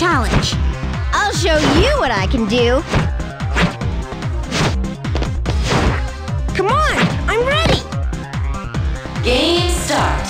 challenge. I'll show you what I can do. Come on, I'm ready. Game start.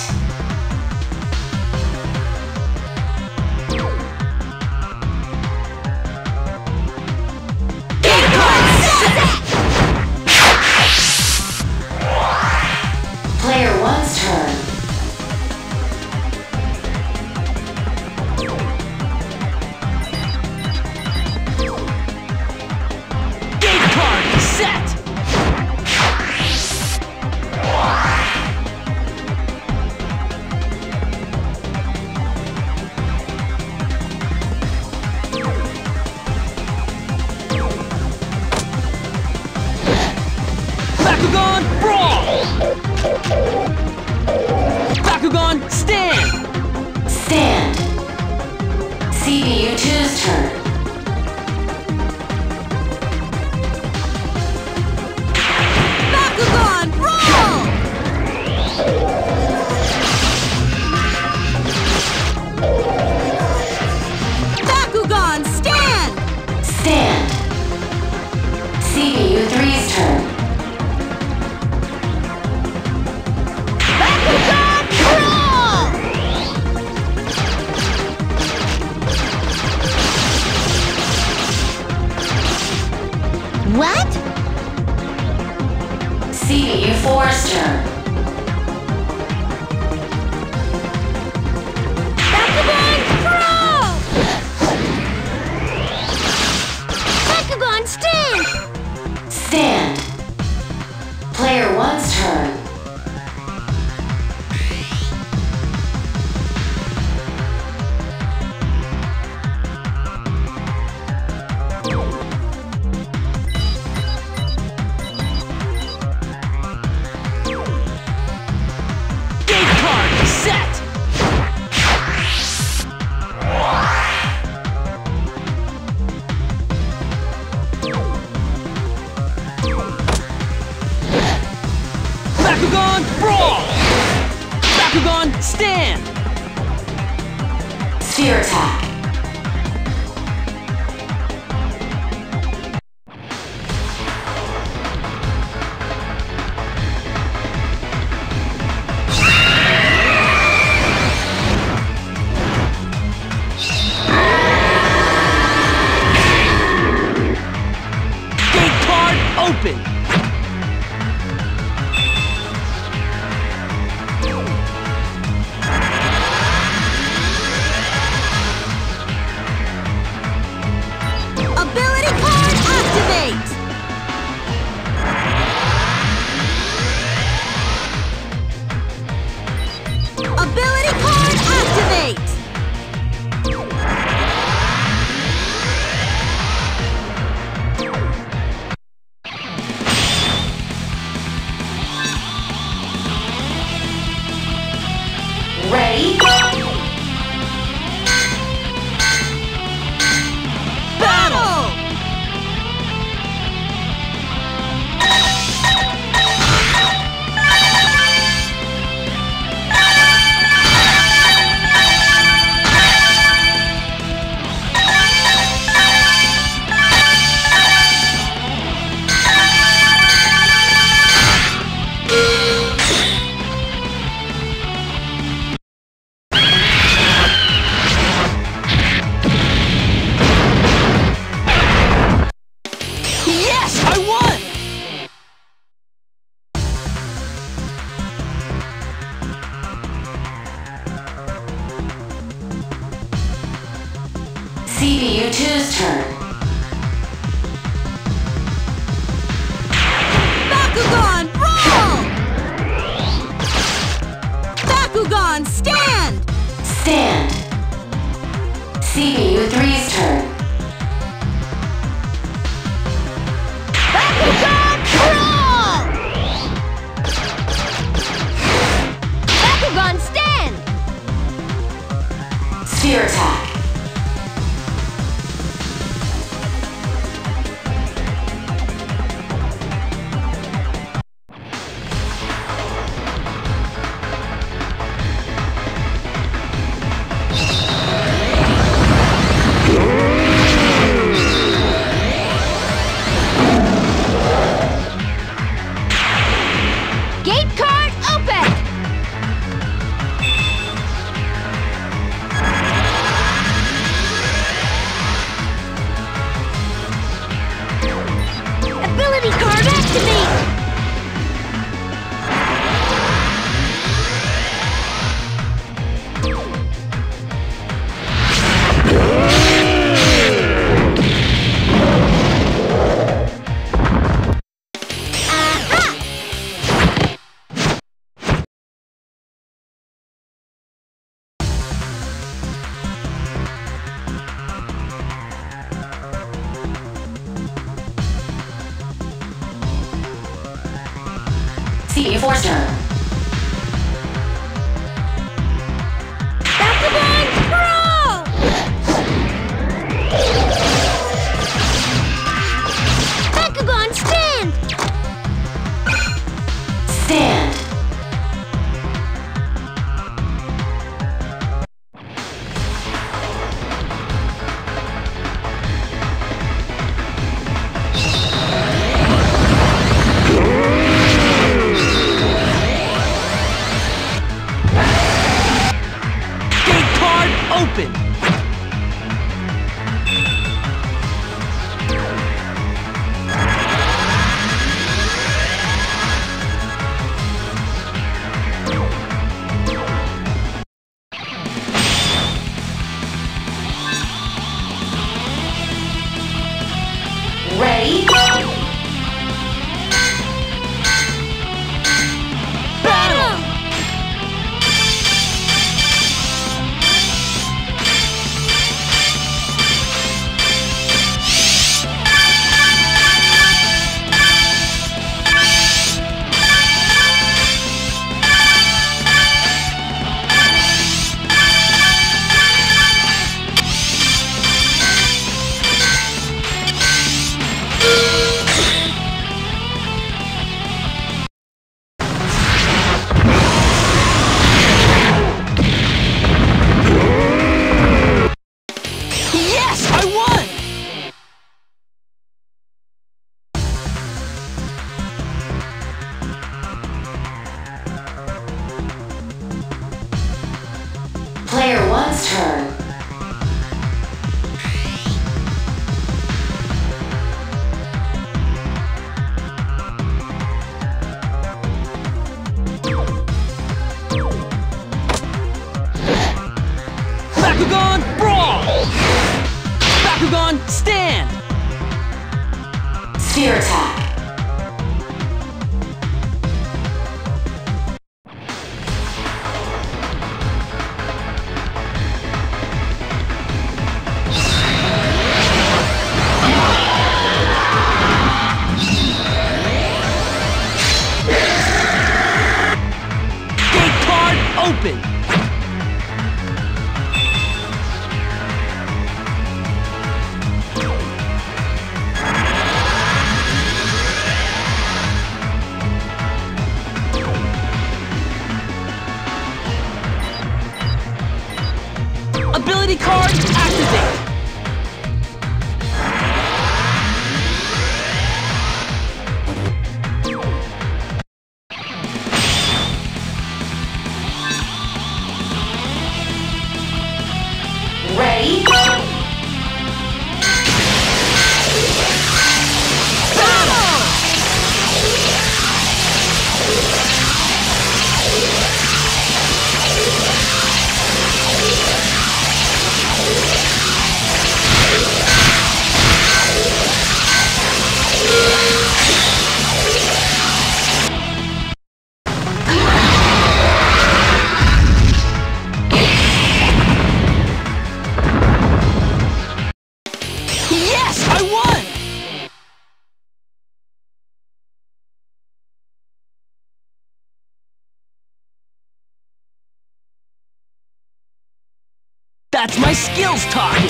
Who's talking?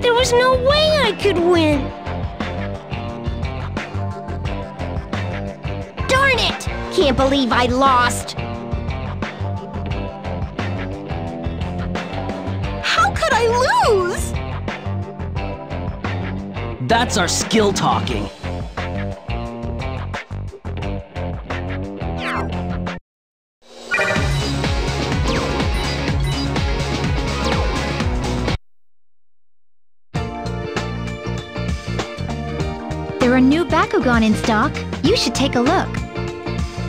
There was no way I could win! Darn it! Can't believe I lost! How could I lose? That's our skill talking. There are new Bakugan in stock. You should take a look.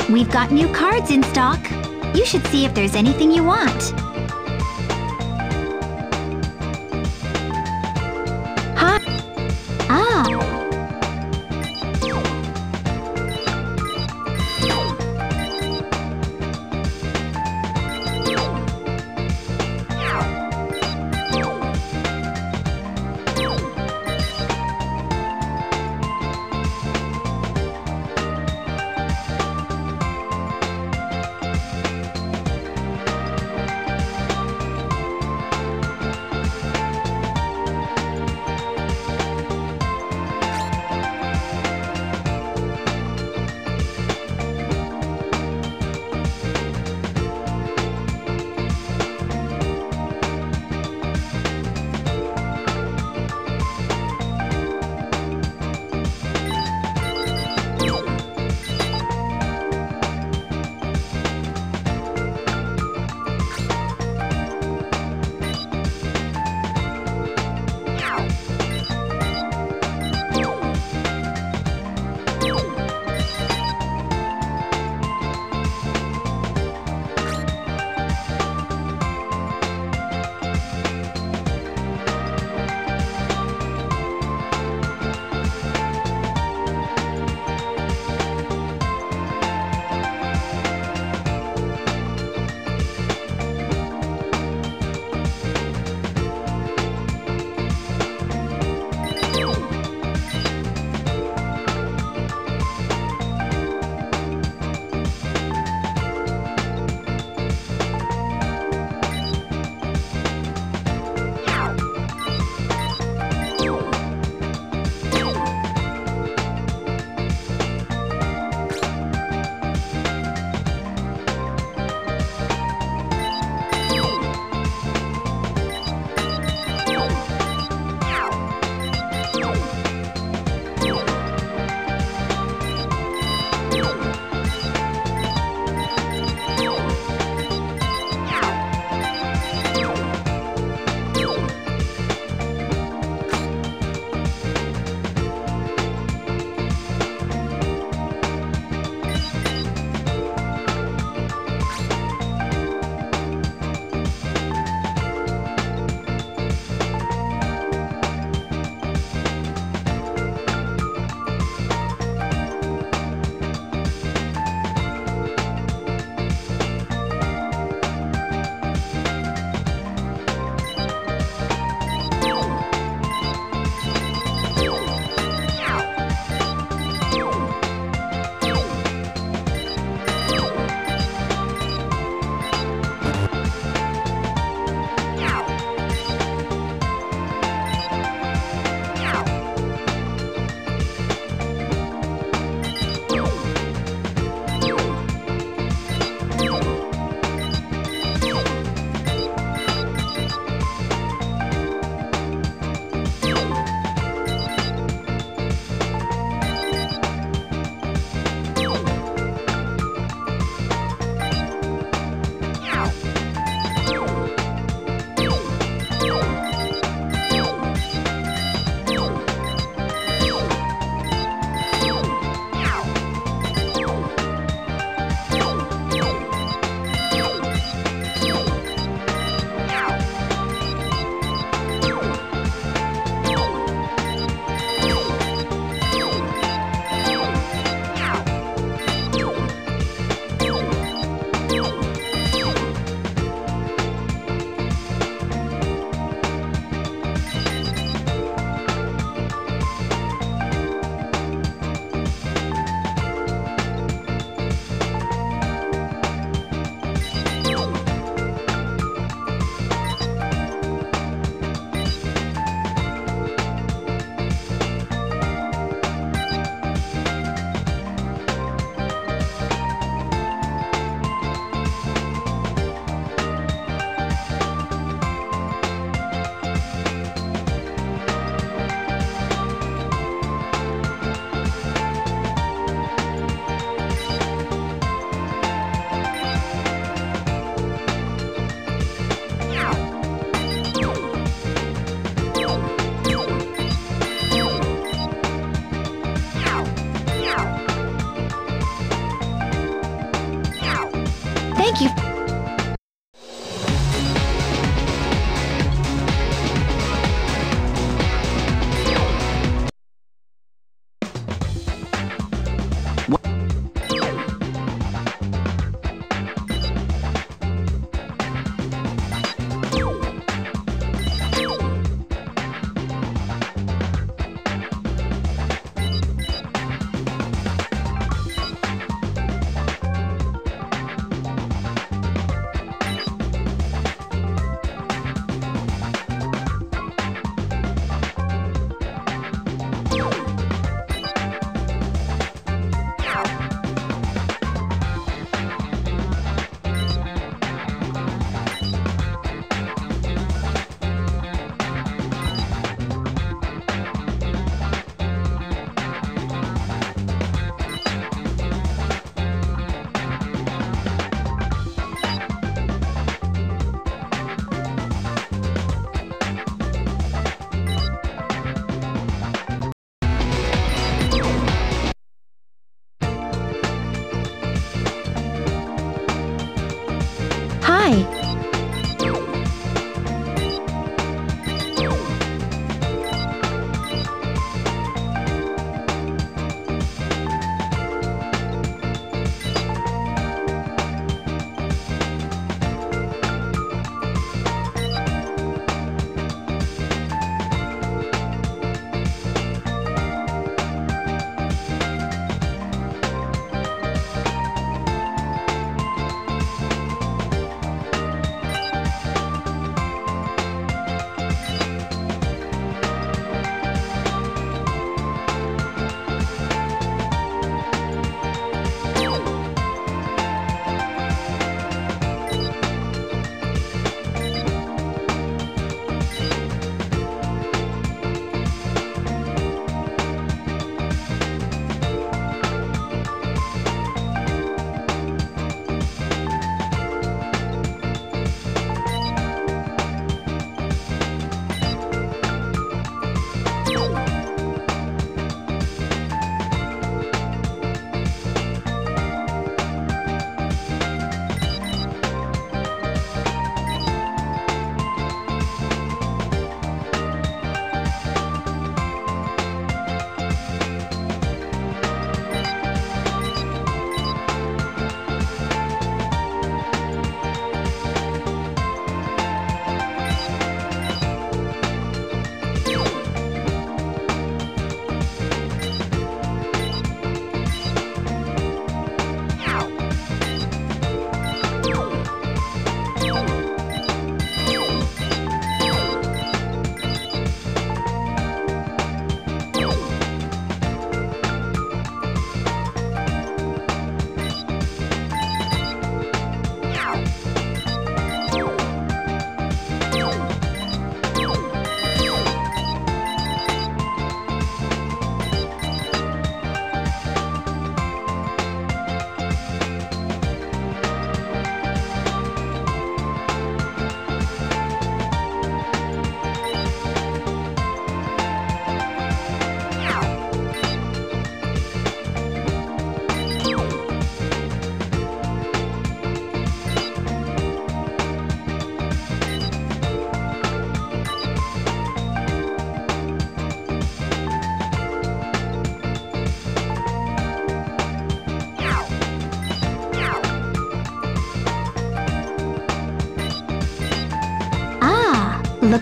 We've got new cards in stock. You should see if there's anything you want.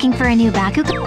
Looking for a new Bakugan?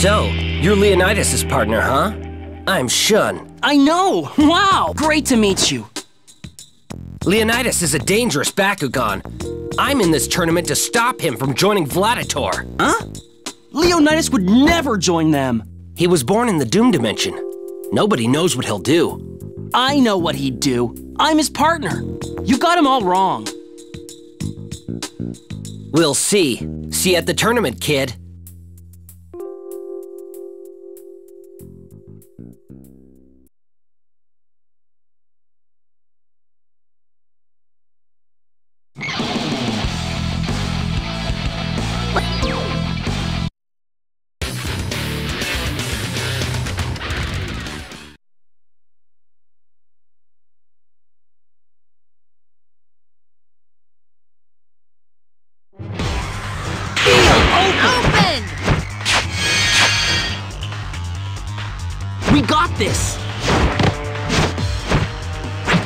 So, you're Leonidas' partner, huh? I'm Shun. I know! Wow! Great to meet you. Leonidas is a dangerous Bakugan. I'm in this tournament to stop him from joining Vladitor. Huh? Leonidas would never join them. He was born in the Doom Dimension. Nobody knows what he'll do. I know what he'd do. I'm his partner. You got him all wrong. We'll see. See you at the tournament, kid.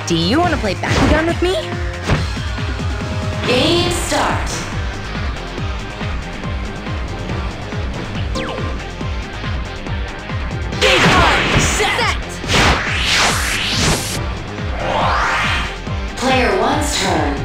Do you want to play Bakugan with me? Game start. Big heart! Set! Player one's turn.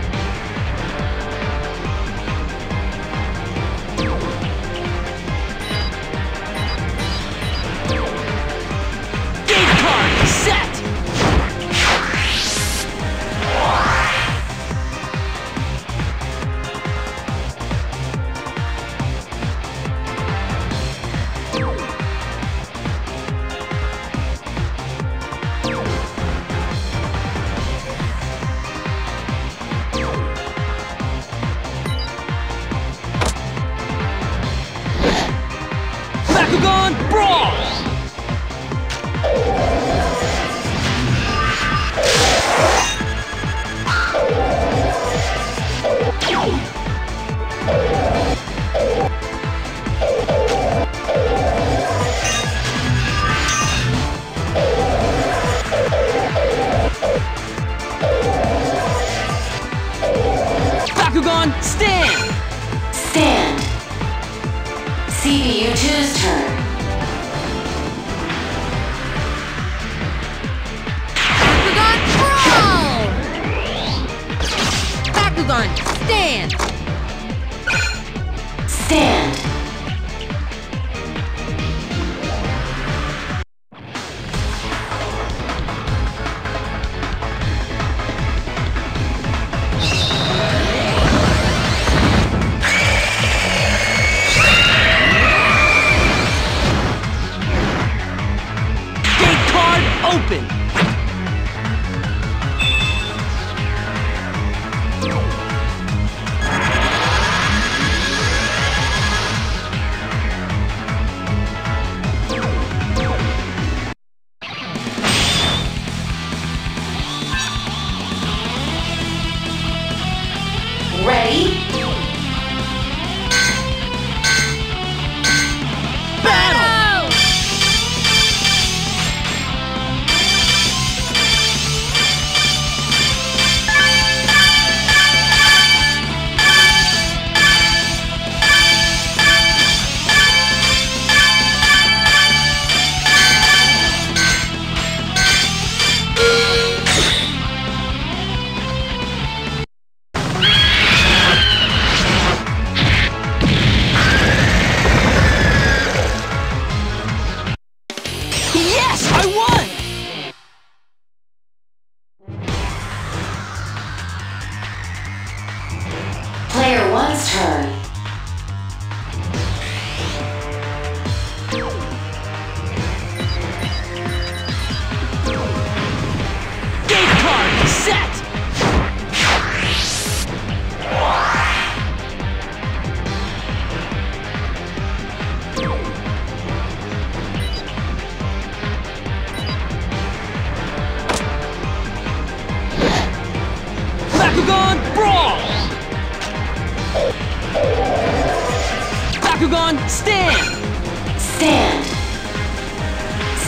Stand! Stand.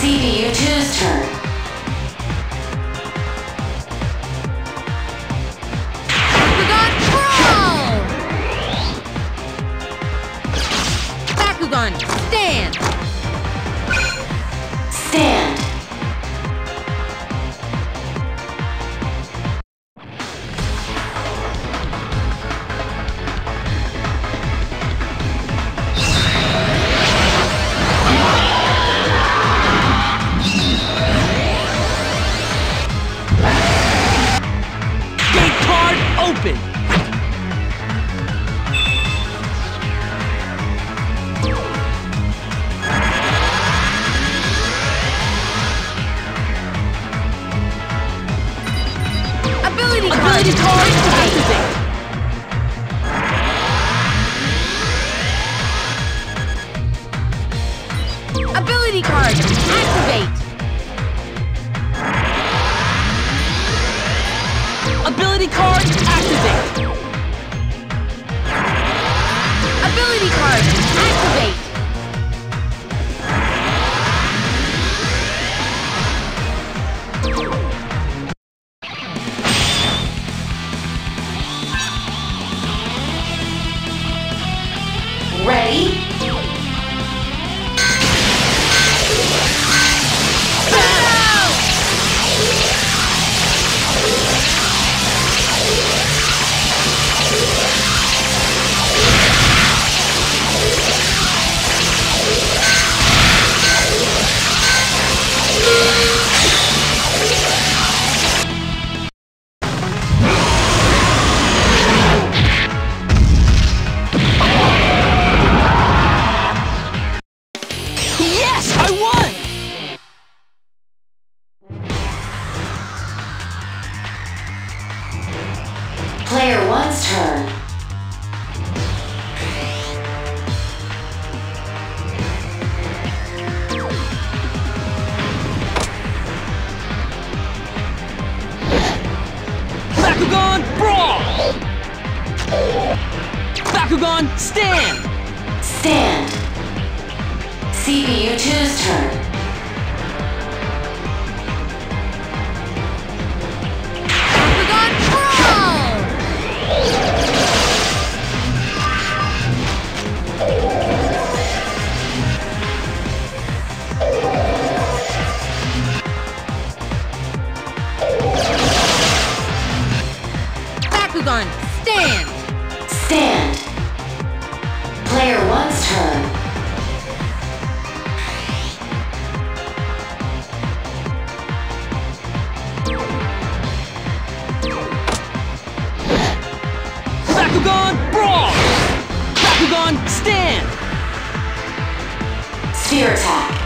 CPU2's turn. Sphere attack.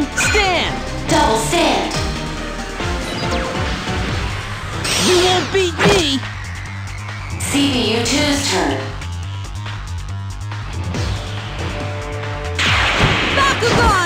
on, stand! Double stand! You won't beat me! CPU 2's turn. Bakugan!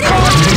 Oh.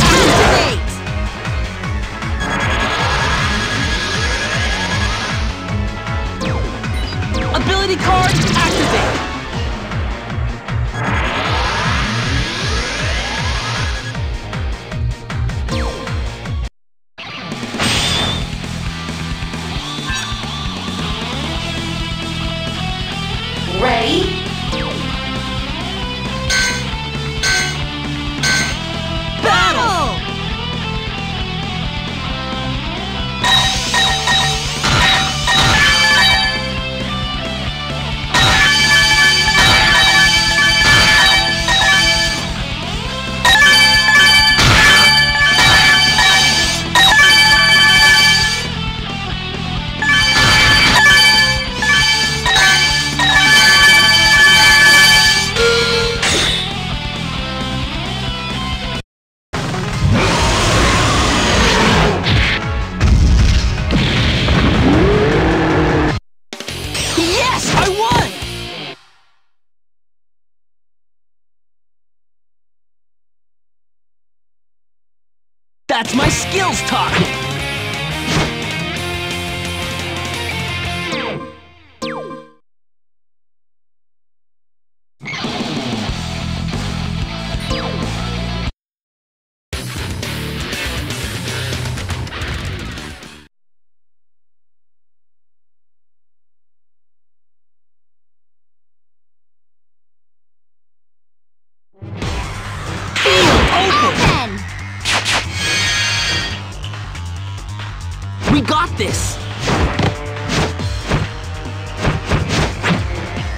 Got this!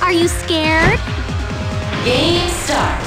Are you scared? Game start.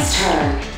One's turn.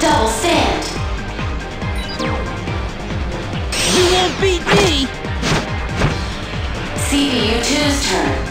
Double stand. You won't beat me! CPU 2's turn.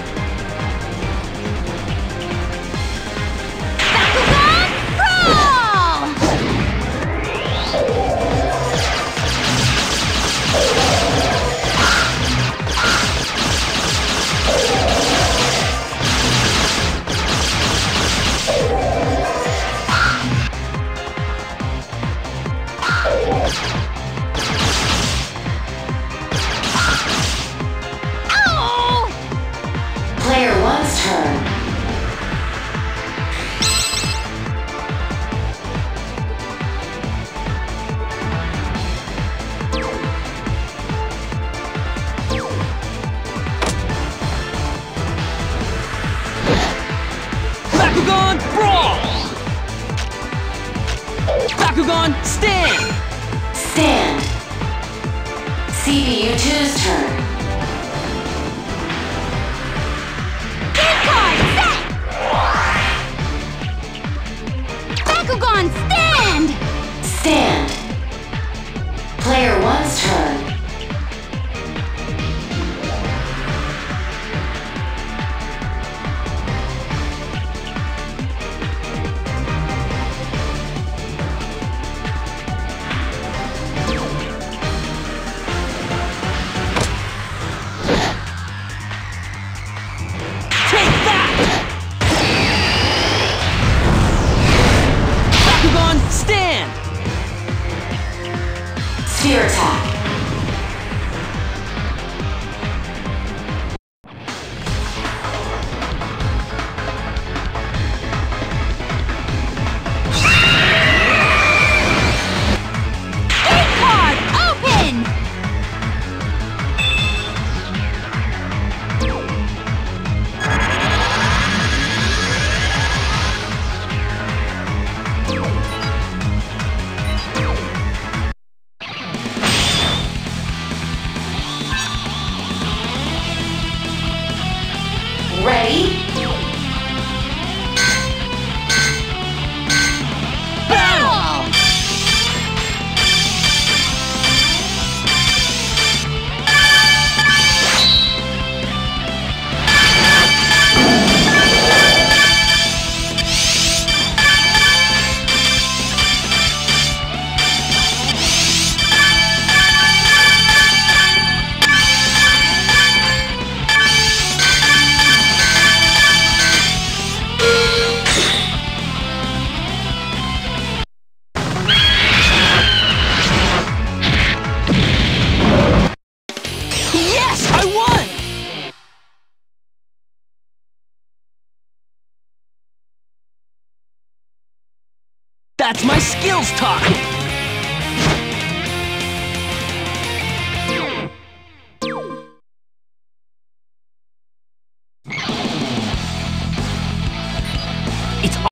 Stand! Spear attack.